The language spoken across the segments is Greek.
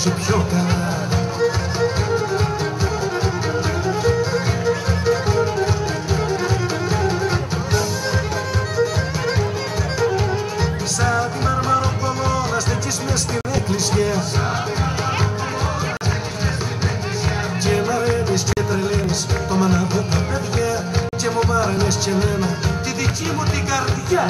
σου πιο καλά. Σαν τη μαρμαροκολό να στεκείς μες στην εκκλησιά Και να ρεύεις και τρελαίνεις το μαναβού τα παιδιά. Και μου πάρενες και εμένα τη δική μου την καρδιά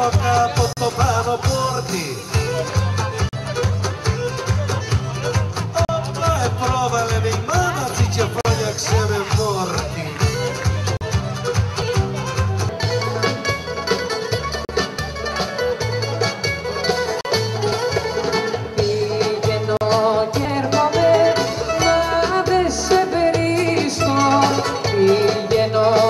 που τσίρω κάτω το πάνω πόρτι. Όπα επρόβαλε με η μάνα της και φώνιαξε με μόρτι Πηγαίνω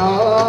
no.